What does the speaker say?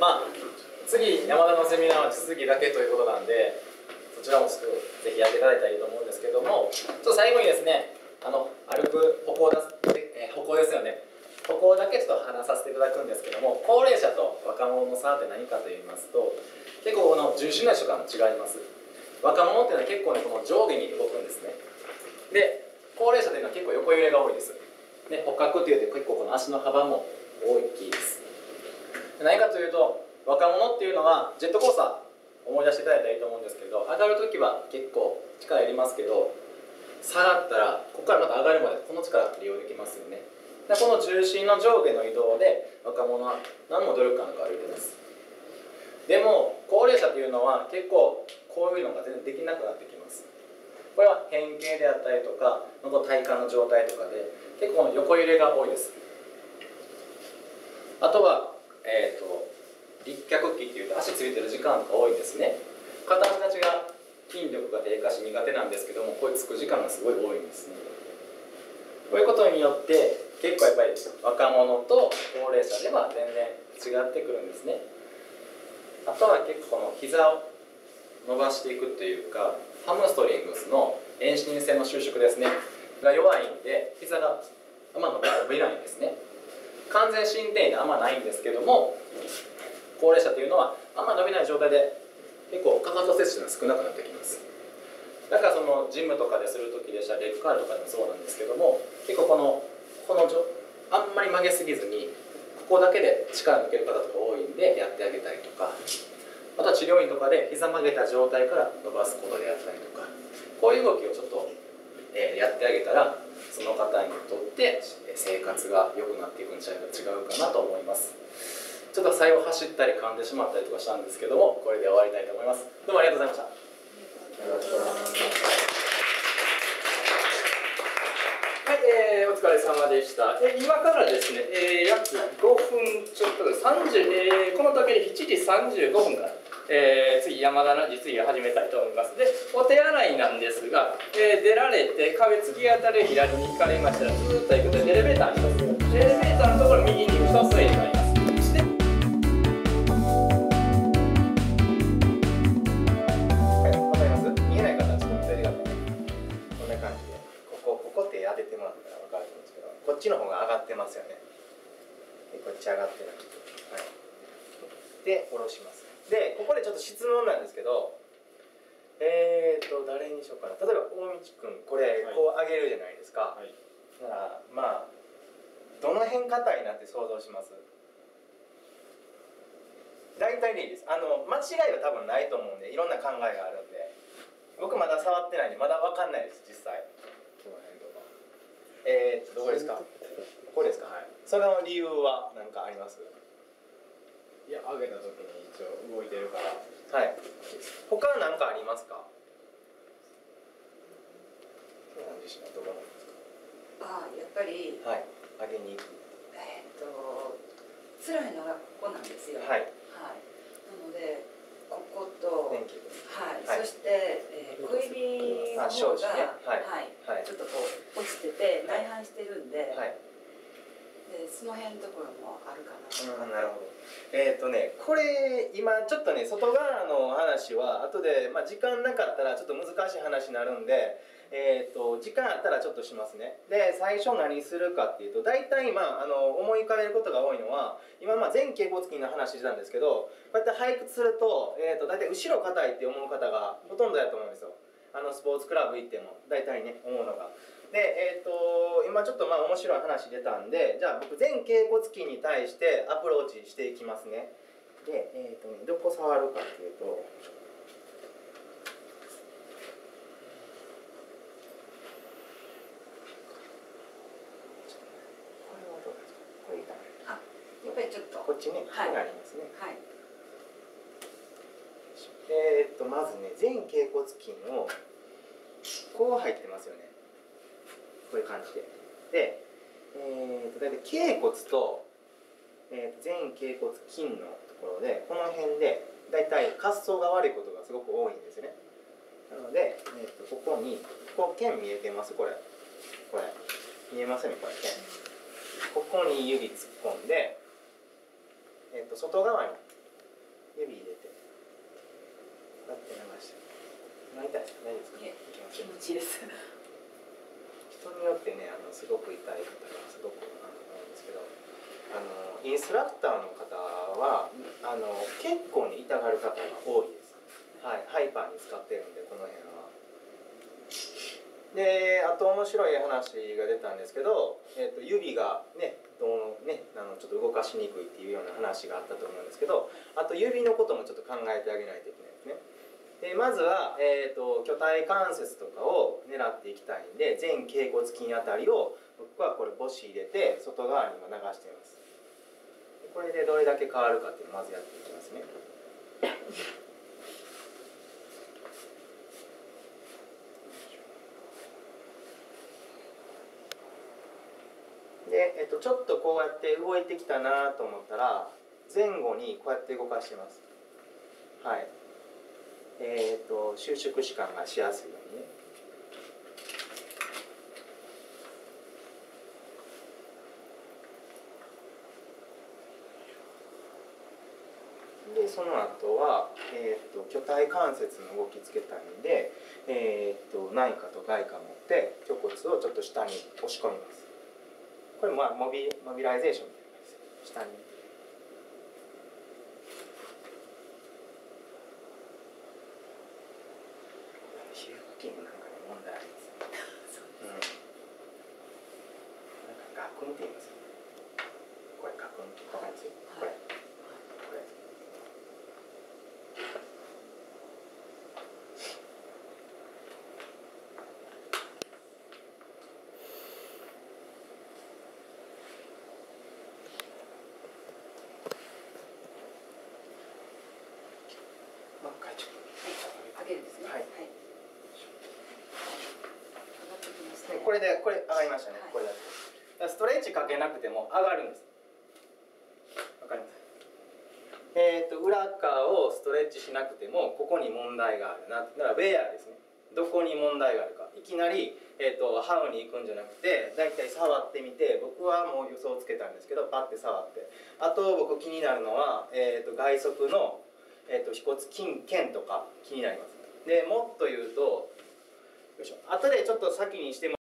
まあ次山田のセミナーは続きだけということなんでそちらもちょっとぜひやっていただいたらいいと思うんですけどもちょっと最後にですねあの歩く歩行だ、え歩行ですよね。歩行だけちょっと話させていただくんですけども高齢者と若者の差って何かと言いますと結構この重心の位置とかも違います。若者っていうのは結構ねこの上下に動くんですね。で高齢者というのは結構横揺れが多いです。で歩角っていうと結構この足の幅も大きいです。何かというと若者っていうのはジェットコースター思い出していただいたらいいと思うんですけど上がる時は結構力いりますけど下がったらここからまた上がるまでこの力利用できますよね。でこの重心の上下の移動で若者は何も努力感なく歩いてます。でも高齢者というのは結構こういうのが全然できなくなってきます。これは変形であったりとかの体幹の状態とかで結構横揺れが多いです。あとは、えー、と立脚期っていうと足ついてる時間が多いですね。片足立ちが筋力が低下し苦手なんですけどもこういつく時間がすごい多いんですね。こういうことによって結構やっぱり若者と高齢者では全然違ってくるんですね。あとは結構この膝を伸ばしていくというかハムストリングスの遠心線の収縮ですね。が弱いんで膝があんま伸びないんですね。完全伸展であんまないんですけども高齢者というのはあんま伸びない状態で結構かかと接種が少なくなってきます。だからそのジムとかでする時でしたレッグカールとかでもそうなんですけども結構このこのじょあんまり曲げすぎずにここだけで力抜ける方とか多いんでやってあげたりとかあとは治療院とかで膝曲げた状態から伸ばすことであったりとかこういう動きをちょっと、えやってあげたらその方にとってえー生活が良くなっていくんちゃ違うかなと思います。ちょっと最後走ったり噛んでしまったりとかしたんですけどもこれで終わりたいと思います。どうもありがとうございました。はい、えーお疲れ様でした。えー今からですね、えー約5分ちょっとで30、えーこの時計で7時35分から、えー次山田の実技を始めたいと思います。で、お手洗いなんですが、えー出られて壁突き当たり左に行かれましたらずっと行くとエレベーター1つ、エレベーターのところ右に2つへなります。ではい、わかります？見えない方はちょっと手でやってこんな感じでここここ手当ててもらったら分かると思うんですけどこっちの方が上がってますよね。でこっち上がってる。はい。で下ろします。でここでちょっと質問なんですけどえーと誰にしようかな。例えば大道くんこれはい。こう上げるじゃないですか、はい。だからまあどの辺硬いなって想像します？大体でいいです。あの間違いは多分ないと思うんでいろんな考えがあるんで。僕まだ触ってないんでまだ分かんないです実際。えー、っとどこですか？ここですか？はい。その理由は何かあります？いや上げた時に一応動いてるから。はい。他何かありますか？今日の自身はどこなんですあやっぱりかはい。上げに行く。えーっと辛いのがここなんですよ。はい。はい。なのでここと電気。ですはい、はい。そして、えー、小指のあ方が、ね。はい。はい。ちょっとこう落ちてて内反してるんで,、はいでその辺のところもあるかな。とうんなるほど。えっ、とねこれ今ちょっとね外側の話は後で、まあ、時間なかったらちょっと難しい話になるんでえー、と時間あったらちょっとしますね。で最初何するかっていうと大体、まあ、あの思い浮かべることが多いのは今、まあ、前傾骨筋の話してたんですけどこうやって俳句すると,、えー、と大体後ろ硬いって思う方がほとんどだと思うんですよ。あのスポーツクラブ行っても大体ね思うのが。でえー、と今ちょっとまあ面白い話出たんでじゃあ僕前傾骨筋に対してアプローチしていきますね。で、えーとね、どこ触るかっていうとこれはどうですか？これ痛い。やっぱりちょっと。こっちね、はい。ありますね。はいとまずね前脛骨筋をこう入ってますよね。こういう感じで。で、えーと大体脛骨と、えーと前脛骨筋のところでこの辺で大体滑走が悪いことがすごく多いんですね。なので、えーっとここにここ剣見えてます？これ。これ見えますよねこれ剣。ここに指突っ込んで。えっと外側に指入れててこうやって流して泣いたり大丈夫です。かいえいきます。気持ちいいです。人によってねあのす。ごく痛い方がす。ごくあの多いんです。けどあのインストラクターの方はあの結構に痛がる方が多いです、はい、ハイパーに使ってるんでこの辺はであと面白い話が出たんです。けど、えー、と指がねどうねあのちょっと動かしにくいっていうような話があったと思うんです。けどあと指のこともちょっと考えてあげないといけないでまずは、えー、と巨体関節とかを狙っていきたいんで前脛骨筋あたりを僕はこれ母子入れて外側に流しています。これでどれだけ変わるかっていうのをまずやっていきますね。で、えっと、ちょっとこうやって動いてきたなと思ったら前後にこうやって動かしてます。はい。えっ、と収縮弛緩がしやすいように。ねでその後は、えー、と巨体関節の動きつけたいんで、えー、と内下と外下持って胸骨をちょっと下に押し込みます。これまあモビモビライゼーションみたいな感じです。下に皮膚筋もなんかね問題ありますうんなんかガクンって言いますこれガクンってわかりますこれこれもう一回ちょっと上げるんですねはい上がってきましたねねこれでこれ上がりましたね、はい。これだけストレッチかけなくても上がるんです。わかります？えー、と裏側をストレッチしなくてもここに問題があるな。だからウェアですね。どこに問題があるか。いきなり、えー、とハウに行くんじゃなくてだいたい触ってみて僕はもう予想つけたんですけどパッて触って。あと僕気になるのは、えー、と外側の、えー、と腓骨筋腱とか気になります。でもっと言うとよいしょ。後でちょっと先にしても